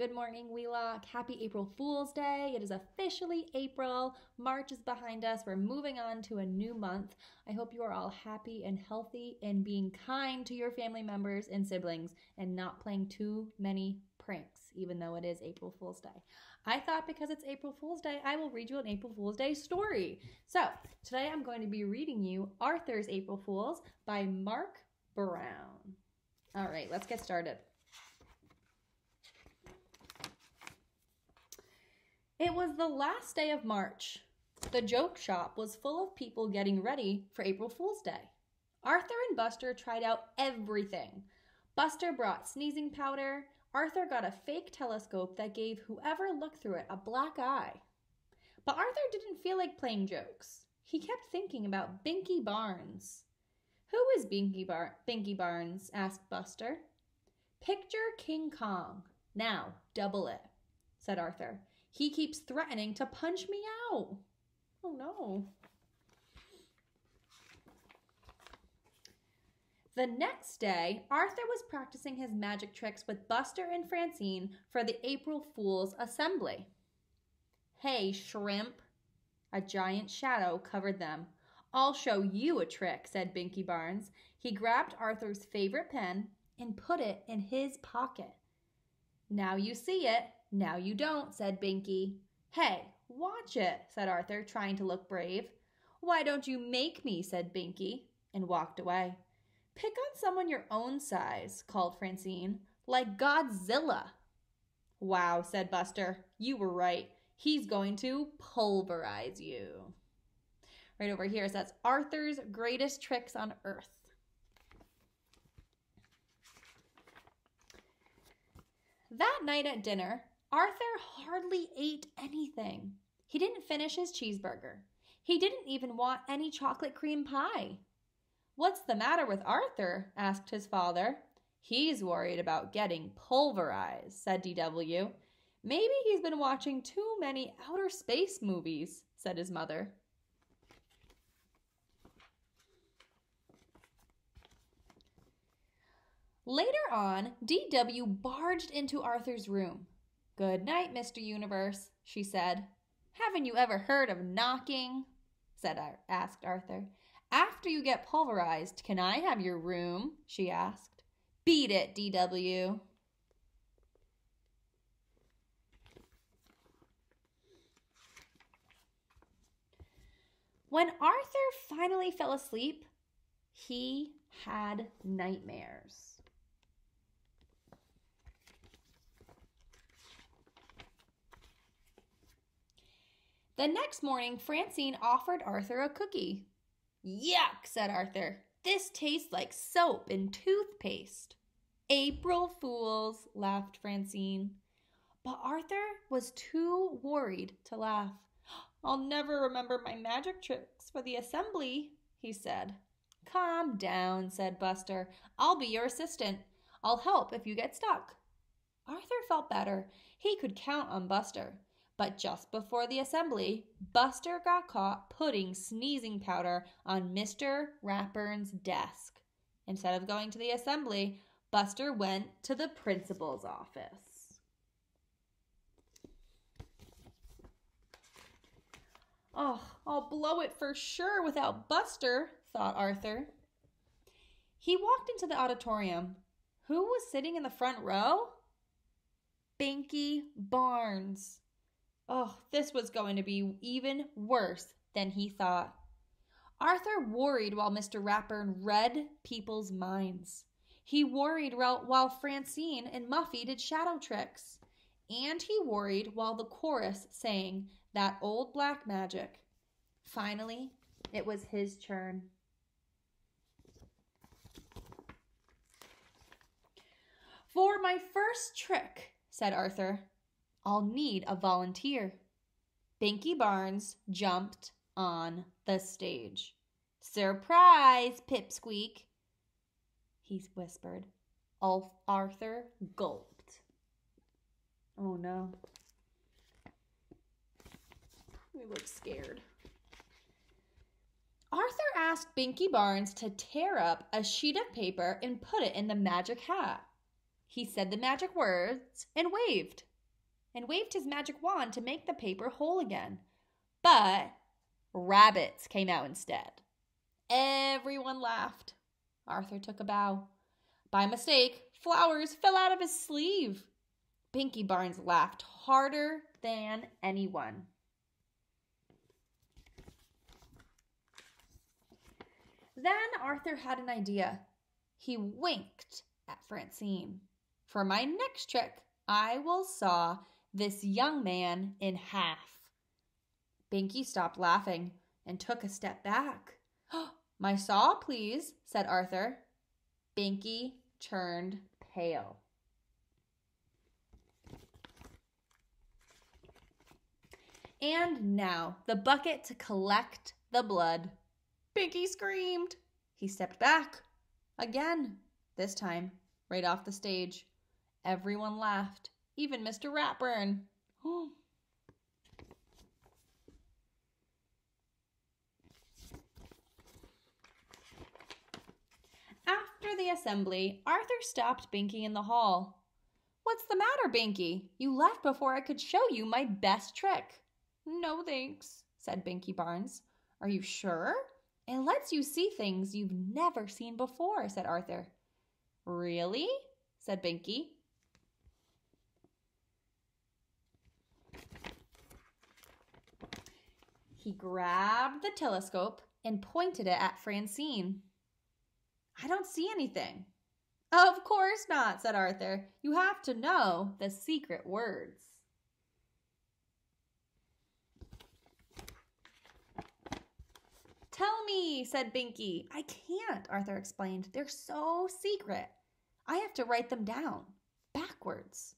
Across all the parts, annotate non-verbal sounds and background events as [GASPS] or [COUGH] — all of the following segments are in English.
Good morning, Wheelock. Happy April Fool's Day. It is officially April. March is behind us. We're moving on to a new month. I hope you are all happy and healthy and being kind to your family members and siblings and not playing too many pranks, even though it is April Fool's Day. I thought because it's April Fool's Day, I will read you an April Fool's Day story. So today I'm going to be reading you Arthur's April Fools by Marc Brown. All right, let's get started. It was the last day of March. The joke shop was full of people getting ready for April Fool's Day. Arthur and Buster tried out everything. Buster brought sneezing powder. Arthur got a fake telescope that gave whoever looked through it a black eye. But Arthur didn't feel like playing jokes. He kept thinking about Binky Barnes. Who is Binky, Bar- Binky Barnes? asked Buster. Picture King Kong. Now, double it, said Arthur. He keeps threatening to punch me out. Oh no. The next day, Arthur was practicing his magic tricks with Buster and Francine for the April Fool's assembly. Hey, shrimp! A giant shadow covered them. I'll show you a trick, said Binky Barnes. He grabbed Arthur's favorite pen and put it in his pocket. Now you see it, now you don't, said Binky. Hey, watch it, said Arthur, trying to look brave. Why don't you make me, said Binky, and walked away. Pick on someone your own size, called Francine, like Godzilla. Wow, said Buster, you were right. He's going to pulverize you right over here. That's Arthur's greatest tricks on earth. That night at dinner, Arthur hardly ate anything. He didn't finish his cheeseburger. He didn't even want any chocolate cream pie. What's the matter with Arthur? asked his father. He's worried about getting pulverized, said DW. Maybe he's been watching too many outer space movies, said his mother. Later on, DW barged into Arthur's room. Good night, Mr. Universe, she said. Haven't you ever heard of knocking? said asked Arthur. After you get pulverized, can I have your room? she asked. Beat it, DW. When Arthur finally fell asleep, he had nightmares. The next morning, Francine offered Arthur a cookie. Yuck, said Arthur. This tastes like soap and toothpaste. April Fools, laughed Francine. But Arthur was too worried to laugh. I'll never remember my magic tricks for the assembly, he said. Calm down, said Buster. I'll be your assistant. I'll help if you get stuck. Arthur felt better. He could count on Buster. But just before the assembly, Buster got caught putting sneezing powder on Mr. Ratburn's desk. Instead of going to the assembly, Buster went to the principal's office. Oh, I'll blow it for sure without Buster, thought Arthur. He walked into the auditorium. Who was sitting in the front row? Binky Barnes. Oh, this was going to be even worse than he thought. Arthur worried while Mr. Ratburn read people's minds. He worried while Francine and Muffy did shadow tricks. And he worried while the chorus sang that old black magic. Finally, it was his turn. For my first trick, said Arthur, I'll need a volunteer. Binky Barnes jumped on the stage. Surprise, Pipsqueak, he whispered. Arthur gulped. Oh no. He looks scared. Arthur asked Binky Barnes to tear up a sheet of paper and put it in the magic hat. He said the magic words and waved. And waved his magic wand to make the paper whole again. But rabbits came out instead. Everyone laughed. Arthur took a bow. By mistake, flowers fell out of his sleeve. Binky Barnes laughed harder than anyone. Then Arthur had an idea. He winked at Francine. For my next trick, I will saw this young man in half. Binky stopped laughing and took a step back. [GASPS] my saw, please, said Arthur. Binky turned pale. And now the bucket to collect the blood. Binky screamed. He stepped back. Again. This time, right off the stage. Everyone laughed, even Mr. Ratburn. [GASPS] After the assembly, Arthur stopped Binky in the hall. What's the matter, Binky? You left before I could show you my best trick. No thanks, said Binky Barnes. Are you sure? It lets you see things you've never seen before, said Arthur. Really? said Binky. He grabbed the telescope and pointed it at Francine. I don't see anything. Of course not, said Arthur. You have to know the secret words. Tell me, said Binky. I can't, Arthur explained. They're so secret. I have to write them down backwards.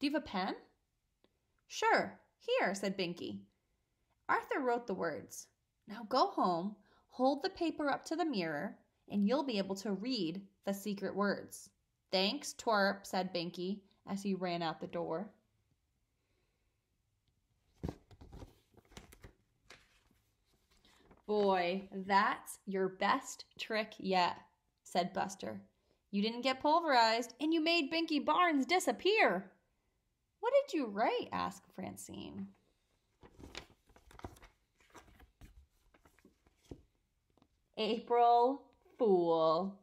Do you have a pen? Sure, here, said Binky. Arthur wrote the words. Now go home, hold the paper up to the mirror, and you'll be able to read the secret words. Thanks, Twerp, said Binky as he ran out the door. Boy, that's your best trick yet, said Buster. You didn't get pulverized, and you made Binky Barnes disappear. What did you write? asked Francine. April Fool.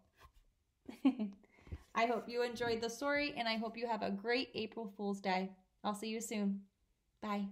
[LAUGHS] I hope you enjoyed the story, and I hope you have a great April Fool's Day. I'll see you soon. Bye.